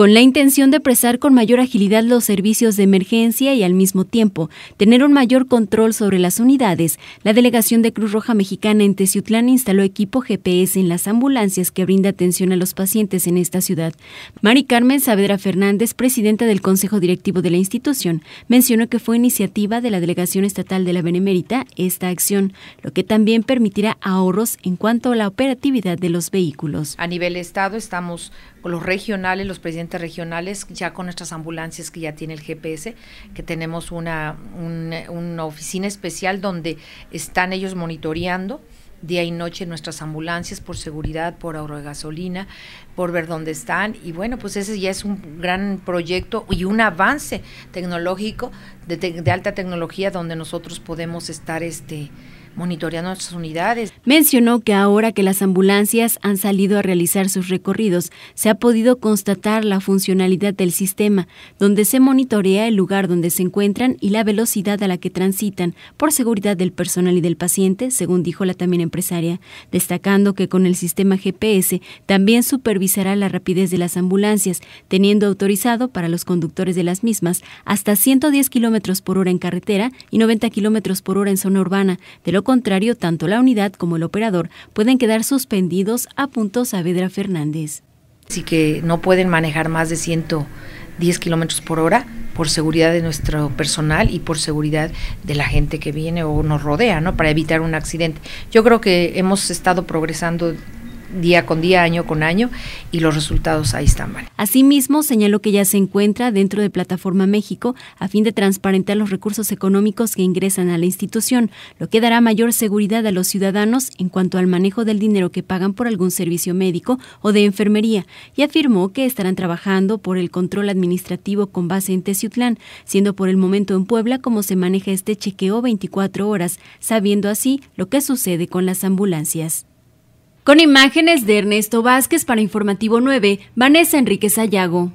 con la intención de prestar con mayor agilidad los servicios de emergencia y al mismo tiempo tener un mayor control sobre las unidades, la delegación de Cruz Roja Mexicana en Teciutlán instaló equipo GPS en las ambulancias que brinda atención a los pacientes en esta ciudad. Mari Carmen Saavedra Fernández, presidenta del Consejo Directivo de la institución, mencionó que fue iniciativa de la Delegación Estatal de la Benemérita esta acción, lo que también permitirá ahorros en cuanto a la operatividad de los vehículos. A nivel Estado estamos los regionales, los presidentes regionales, ya con nuestras ambulancias que ya tiene el GPS, que tenemos una, una, oficina especial donde están ellos monitoreando día y noche nuestras ambulancias por seguridad, por ahorro de gasolina, por ver dónde están. Y bueno, pues ese ya es un gran proyecto y un avance tecnológico de, de alta tecnología donde nosotros podemos estar este monitoreando nuestras unidades. Mencionó que ahora que las ambulancias han salido a realizar sus recorridos, se ha podido constatar la funcionalidad del sistema, donde se monitorea el lugar donde se encuentran y la velocidad a la que transitan por seguridad del personal y del paciente, según dijo la también empresaria, destacando que con el sistema GPS también supervisará la rapidez de las ambulancias, teniendo autorizado para los conductores de las mismas hasta 110 kilómetros por hora en carretera y 90 kilómetros por hora en zona urbana, de lo contrario, tanto la unidad como el operador pueden quedar suspendidos, a punto Saavedra Fernández. Así que no pueden manejar más de 110 kilómetros por hora por seguridad de nuestro personal y por seguridad de la gente que viene o nos rodea, ¿no? Para evitar un accidente. Yo creo que hemos estado progresando día con día, año con año, y los resultados ahí están. Asimismo, señaló que ya se encuentra dentro de Plataforma México a fin de transparentar los recursos económicos que ingresan a la institución, lo que dará mayor seguridad a los ciudadanos en cuanto al manejo del dinero que pagan por algún servicio médico o de enfermería, y afirmó que estarán trabajando por el control administrativo con base en Teciutlán, siendo por el momento en Puebla como se maneja este chequeo 24 horas, sabiendo así lo que sucede con las ambulancias. Con imágenes de Ernesto Vázquez para Informativo 9, Vanessa Enríquez Ayago.